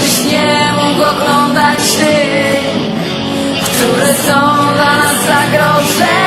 żebyś nie mógł oglądać tych, które są dla nas zagrożeniem.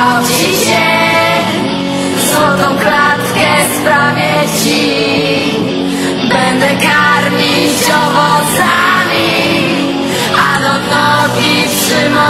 Dał ci się Złotą klatkę sprawię ci. Będę karmić owocami A do nogi trzymać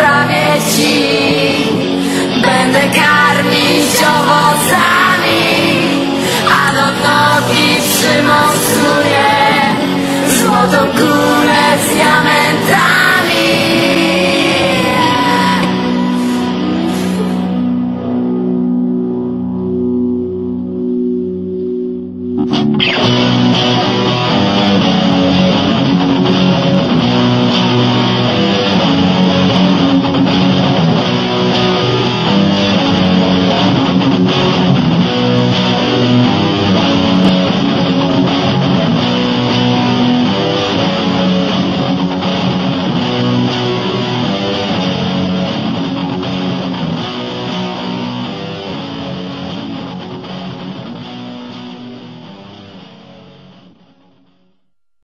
prometi.